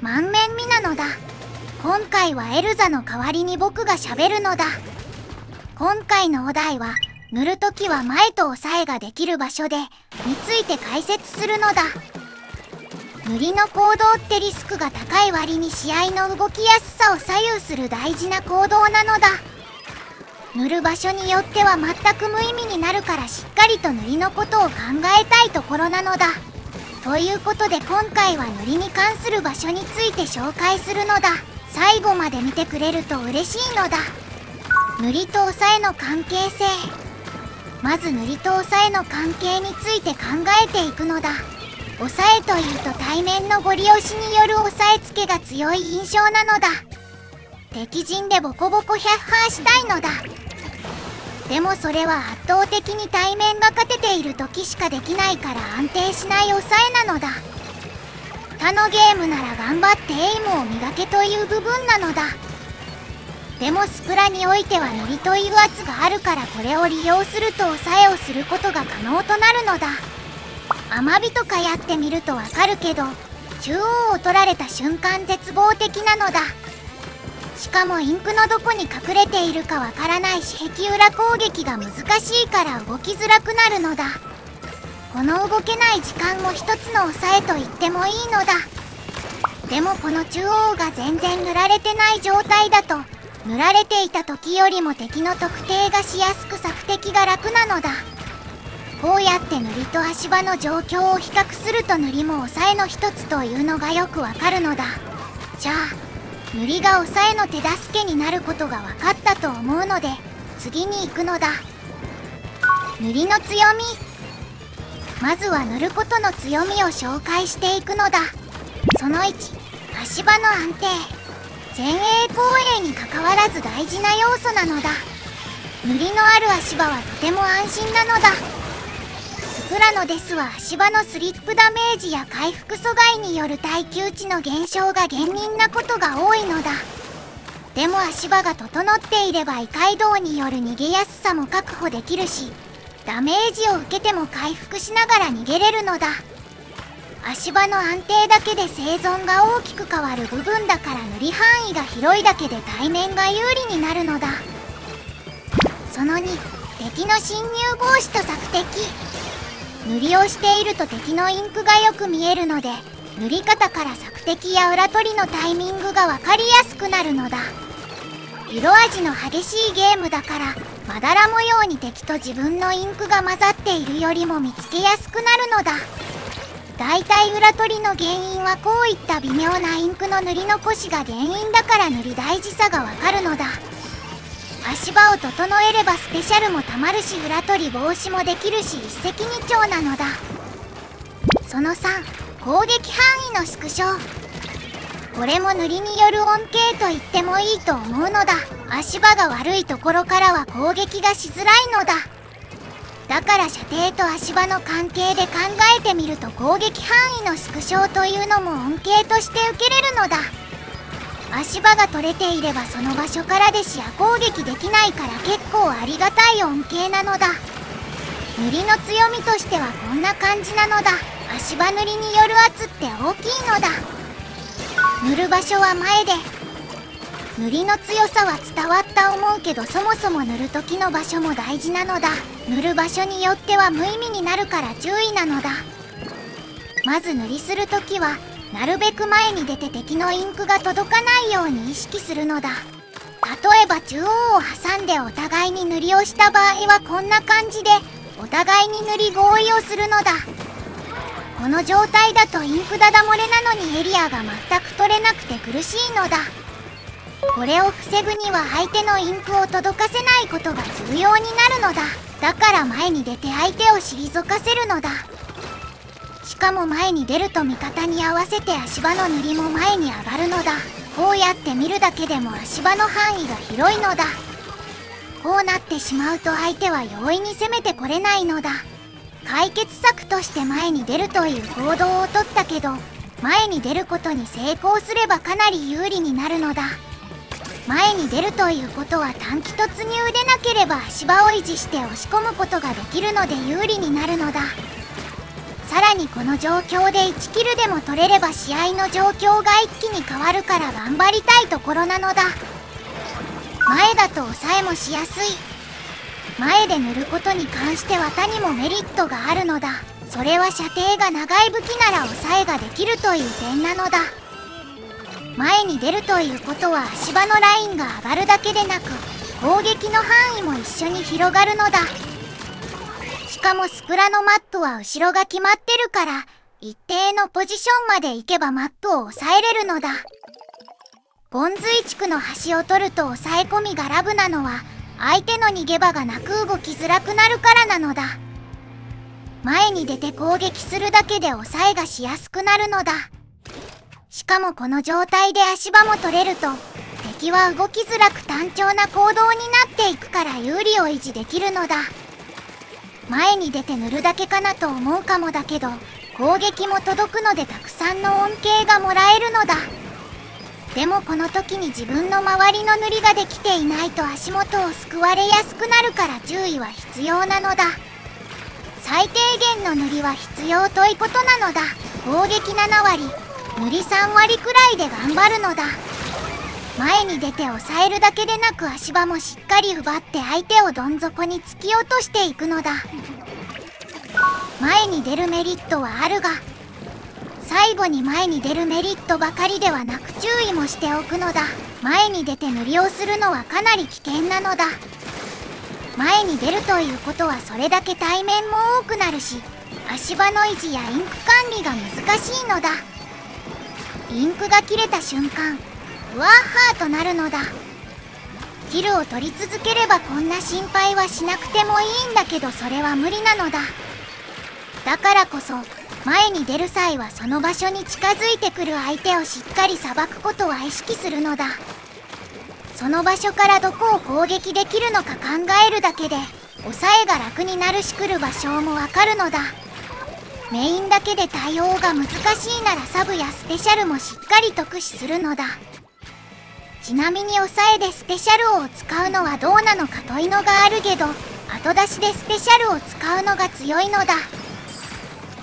満面美なのだ。今回はエルザの代わりに僕が喋るのだ。今回のお題は塗るときは前と押さえができる場所でについて解説するのだ。塗りの行動ってリスクが高い割に試合の動きやすさを左右する大事な行動なのだ。塗る場所によっては全く無意味になるからしっかりと塗りのことを考えたいところなのだ。ということで今回は塗りに関する場所について紹介するのだ。最後まで見てくれると嬉しいのだ。塗りと押さえの関係性。まず塗りと押さえの関係について考えていくのだ。押さえというと対面のゴリ押しによる押さえつけが強い印象なのだ。敵陣でボコボコ百0したいのだ。でもそれは圧倒的に対面が勝てている時しかできないから安定しない抑えなのだ。他のゲームなら頑張ってエイムを磨けという部分なのだ。でもスプラにおいてはノリという圧があるからこれを利用すると抑えをすることが可能となるのだ。雨火とかやってみるとわかるけど中央を取られた瞬間絶望的なのだ。しかもインクのどこに隠れているかわからないし壁裏攻撃が難しいから動きづらくなるのだ。この動けない時間も一つの抑えと言ってもいいのだ。でもこの中央が全然塗られてない状態だと塗られていた時よりも敵の特定がしやすく索敵が楽なのだ。こうやって塗りと足場の状況を比較すると塗りも抑えの一つというのがよくわかるのだ。じゃあ塗りが抑えの手助けになることが分かったと思うので次に行くのだ。塗りの強み。まずは塗ることの強みを紹介していくのだ。その1足場の安定。前衛後衛にかかわらず大事な要素なのだ。塗りのある足場はとても安心なのだ。プラノデスは足場のスリップダメージや回復阻害による耐久値の減少が厳民なことが多いのだ。でも足場が整っていれば異界道による逃げやすさも確保できるしダメージを受けても回復しながら逃げれるのだ。足場の安定だけで生存が大きく変わる部分だから塗り範囲が広いだけで対面が有利になるのだ。その2敵の侵入防止と索敵。塗りをしていると敵のインクがよく見えるので塗り方から索敵や裏取りのタイミングが分かりやすくなるのだ。色味の激しいゲームだからまだら模様に敵と自分のインクが混ざっているよりも見つけやすくなるのだ。だいたい裏取りの原因はこういった微妙なインクの塗り残しが原因だから塗り大事さがわかるのだ。足場を整えればスペシャルもたまるし裏取り防止もできるし一石二鳥なのだ。その3攻撃範囲の縮小。これも塗りによる恩恵と言ってもいいと思うのだ。足場が悪いところからは攻撃がしづらいのだ。だから射程と足場の関係で考えてみると攻撃範囲の縮小というのも恩恵として受けれるのだ。足場が取れていればその場所からで視野攻撃できないから結構ありがたい恩恵なのだ。塗りの強みとしてはこんな感じなのだ。足場塗りによる圧って大きいのだ。塗る場所は前で。塗りの強さは伝わった思うけどそもそも塗る時の場所も大事なのだ。塗る場所によっては無意味になるから注意なのだ。まず塗りする時はなるべく前に出て敵のインクが届かないように意識するのだ。例えば中央を挟んでお互いに塗りをした場合はこんな感じでお互いに塗り合意をするのだ。この状態だとインクダダ漏れなのにエリアが全く取れなくて苦しいのだ。これを防ぐには相手のインクを届かせないことが重要になるのだ。だから前に出て相手を退かせるのだ。しかも前に出ると味方に合わせて足場の塗りも前に上がるのだ。こうやって見るだけでも足場の範囲が広いのだ。こうなってしまうと相手は容易に攻めてこれないのだ。解決策として前に出るという行動をとったけど前に出ることに成功すればかなり有利になるのだ。前に出るということは短期突入でなければ足場を維持して押し込むことができるので有利になるのだ。さらにこの状況で1キルでも取れれば試合の状況が一気に変わるから頑張りたいところなのだ。前だと抑えもしやすい。前で塗ることに関しては他にもメリットがあるのだ。それは射程が長い武器なら抑えができるという点なのだ。前に出るということは足場のラインが上がるだけでなく攻撃の範囲も一緒に広がるのだ。かもスプラのマットは後ろが決まってるから一定のポジションまで行けばマットを抑えれるのだ。ゴンズイ地区の端を取ると抑え込みがラブなのは相手の逃げ場がなく動きづらくなるからなのだ。前に出て攻撃するだけで抑えがしやすくなるのだ。しかもこの状態で足場も取れると敵は動きづらく単調な行動になっていくから有利を維持できるのだ。前に出て塗るだけかなと思うかもだけど攻撃も届くのでたくさんの恩恵がもらえるのだ。でもこの時に自分の周りの塗りができていないと足元を救われやすくなるから注意は必要なのだ。最低限の塗りは必要ということなのだ。攻撃7割塗り3割くらいで頑張るのだ。前に出て抑えるだけでなく足場もしっかり奪って相手をどん底に突き落としていくのだ。前に出るメリットはあるが最後に前に出るメリットばかりではなく注意もしておくのだ。前に出て塗りをするのはかなり危険なのだ。前に出るということはそれだけ対面も多くなるし足場の維持やインク管理が難しいのだ。インクが切れた瞬間うわーハーとなるのだ。キルを取り続ければこんな心配はしなくてもいいんだけどそれは無理なのだ。だからこそ前に出る際はその場所に近づいてくる相手をしっかりさばくことは意識するのだ。その場所からどこを攻撃できるのか考えるだけで抑えが楽になるし来る場所もわかるのだ。メインだけで対応が難しいならサブやスペシャルもしっかり特使するのだ。ちなみに抑えでスペシャルを使うのはどうなのか問いのがあるけど後出しでスペシャルを使うのが強いのだ。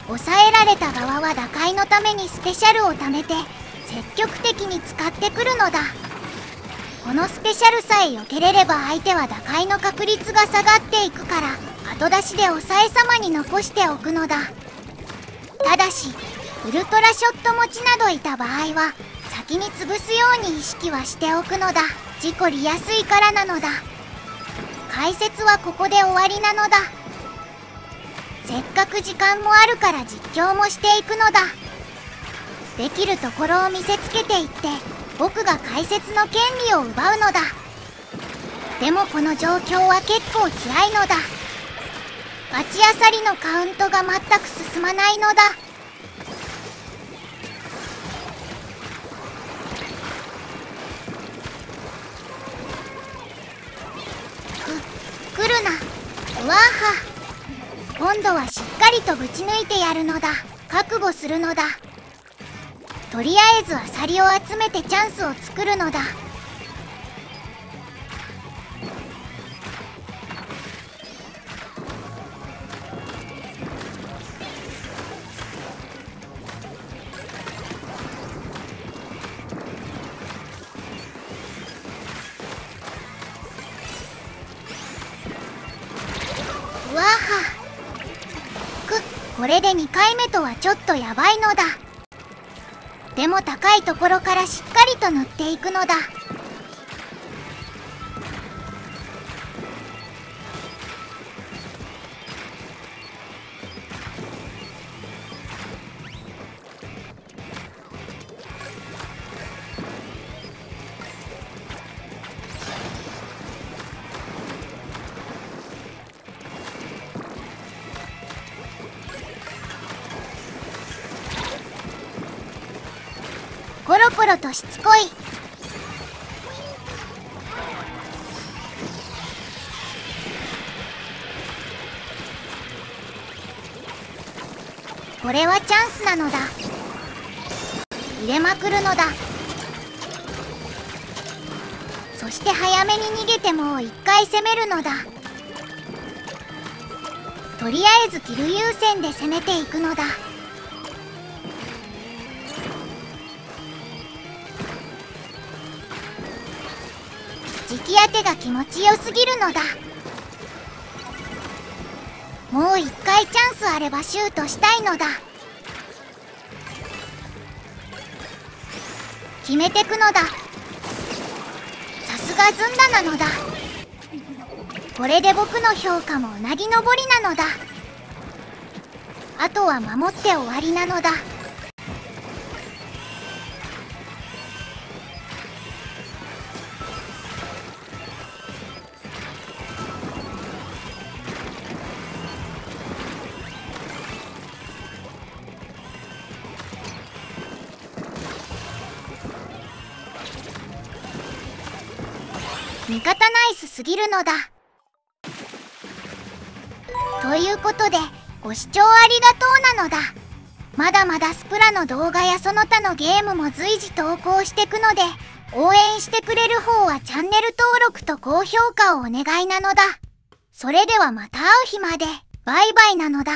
抑えられた側は打開のためにスペシャルを貯めて積極的に使ってくるのだ。このスペシャルさえ避けれれば相手は打開の確率が下がっていくから後出しで抑え様に残しておくのだ。ただしウルトラショット持ちなどいた場合は先に潰すように意識はしておくのだ。事故りやすいからなのだ。解説はここで終わりなのだ。せっかく時間もあるから実況もしていくのだ。できるところを見せつけていって僕が解説の権利を奪うのだ。でもこの状況は結構辛いのだ。バチあさりのカウントが全く進まないのだ。は。今度はしっかりとぶち抜いてやるのだ。覚悟するのだ。とりあえずアサリを集めてチャンスを作るのだ。れで2回目とはちょっとやばいのだ。でも高いところからしっかりと塗っていくのだ。コロコロとしつこい。これはチャンスなのだ。入れまくるのだ。そして早めに逃げてもう一回攻めるのだ。とりあえずキル優先で攻めていくのだ。磁気当てが気持ちよすぎるのだ。もう一回チャンスあればシュートしたいのだ。決めてくのだ。さすがずんだなのだ。これで僕の評価もうなぎ登りなのだ。あとは守って終わりなのだ。味方ナイスすぎるのだ。ということでご視聴ありがとうなのだ。まだまだスプラの動画やその他のゲームも随時投稿してくので応援してくれる方はチャンネル登録と高評価をお願いなのだ。それではまた会う日まで。バイバイなのだ。